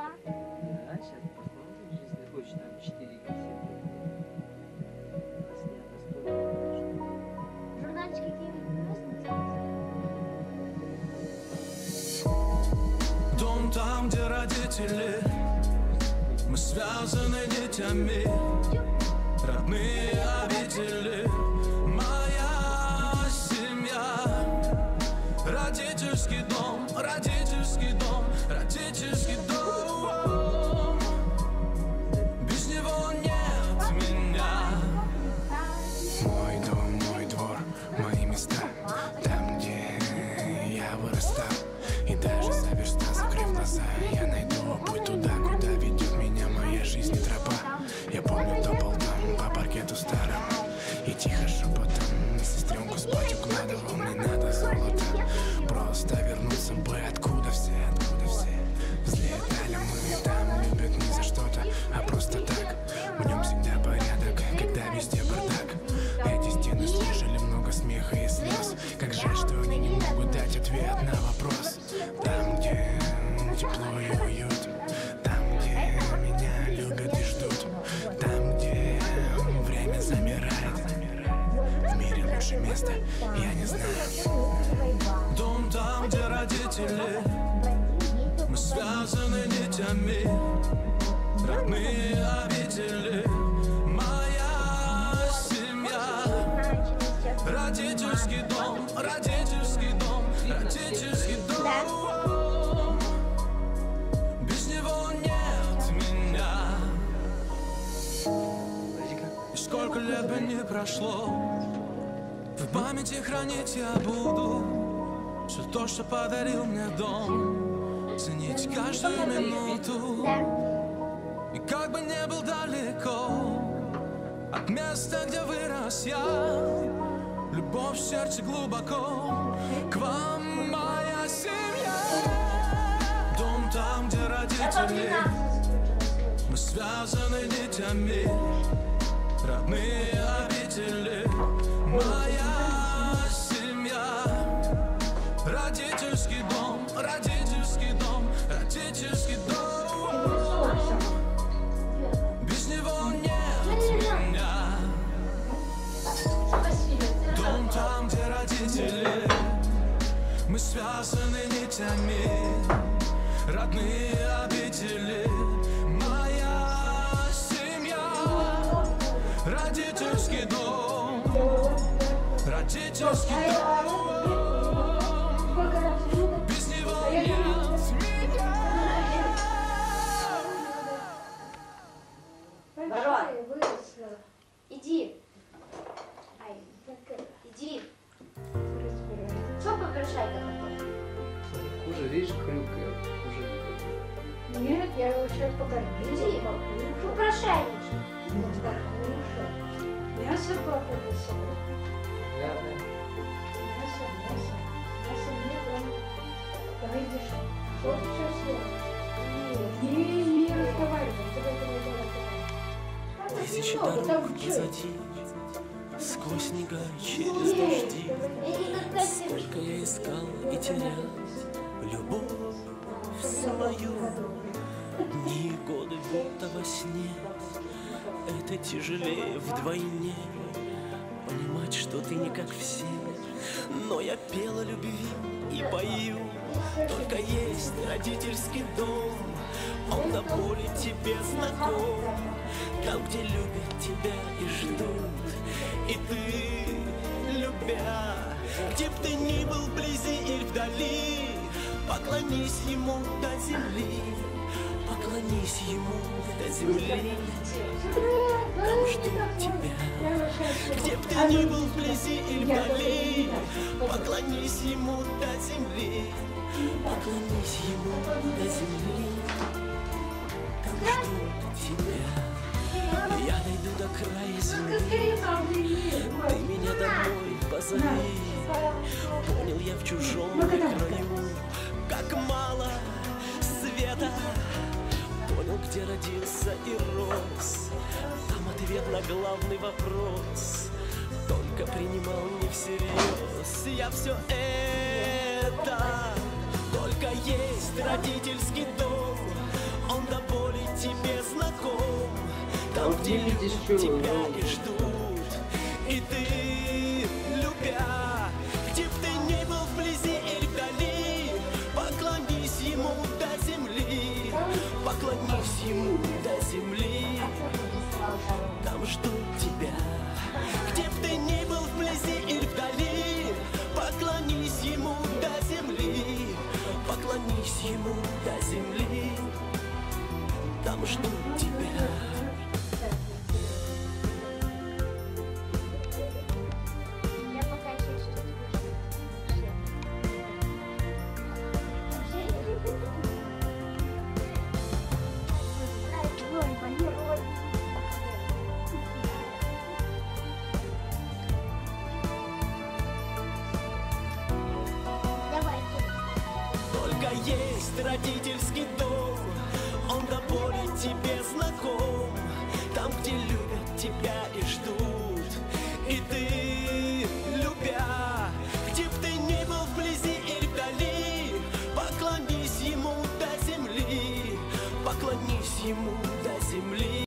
Ага. Да, сейчас посмотрим. Жизнь хочет там 4 кассеты. Снято 100 Журнальчики какие-нибудь Дом там, где родители Мы связаны нитями Родные обители Моя семья Родительский дом, родительский дом, родительский родители Мы связаны нитями Родные обители. Моя семья. Родительский дом, родительский дом, родительский дом. Сколько лет бы не прошло В памяти хранить я буду Все то, что подарил мне дом. Ценить каждую минуту. И как бы не был далеко От места, где вырос я Любовь в сердце глубоко. К вам моя семья. Дом там, где родители. Мы связаны нитями Родные обители. Моя Родительский дом, родительский дом, родительский дом. Без него нет меня. Дом там, где родители. Мы связаны нитями. Родные обители. Родительский дом. Родительский дом Иди. Ай, иди. Что попрошайка такой? Хуже, видишь, хрюкает. Хуже. Нет, я его сейчас покормлю. Иди. Попрошайничай. Мясо папа несет. Главное, Мясо, мясо. Мясо нет, он... Давай дыши. Что ты сейчас ел? Не, не разговаривай. Давай, давай, давай, давай. Тысячи дорог позади, сквозь снега, через дожди. Сколько я искал и терял любовь свою. Дни и годы будто во сне, это тяжелее вдвойне. Понимать, что ты не как все, но я пел о любви и пою. Только есть родительский дом, он до боли тебе знаком. Там, где любят тебя и ждут, и ты, любя, где б ты ни был вблизи или вдали, поклонись ему до земли, поклонись ему до земли. Там ждут тебя, где б ты ни был вблизи или вдали, поклонись ему до земли, поклонись ему до земли. До края земли, ты меня домой позови. Понял я в чужом краю, как мало света. Понял, где родился и рос. Там ответ на главный вопрос. Только принимал не всерьез. Я все это только есть родительский дом. Он Там, где люди тебя вы- не ждут. И ты, любя Где б ты ни был вблизи или вдали Поклонись ему до земли. Поклонись ему до земли. Там ждут тебя. Где б ты ни был вблизи или вдали Поклонись ему до земли. Поклонись ему до земли. Там ждут тебя есть родительский дом. Он до боли тебе знаком